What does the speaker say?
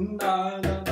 na na